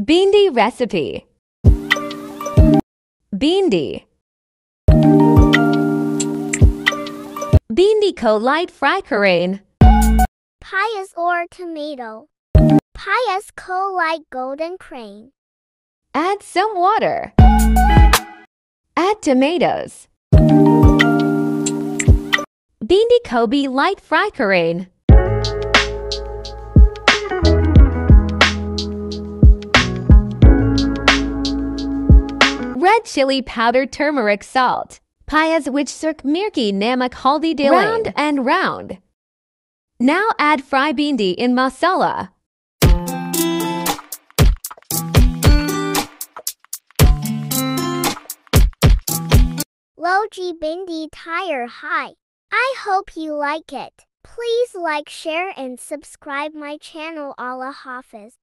Bhindi recipe. Bhindi. Bhindi ko light fry karain. Pious or tomato. Pious co like golden crane. Add some water. Add tomatoes. Bhindi Kobe light fry karain. Red chili powder turmeric salt. Pias which cirk mirki namak haldi dilang. Round and round. Now add fry bhindi in masala. Logi Bhindi Tire Hi. I hope you like it. Please like, share and subscribe my channel Allah Hafiz.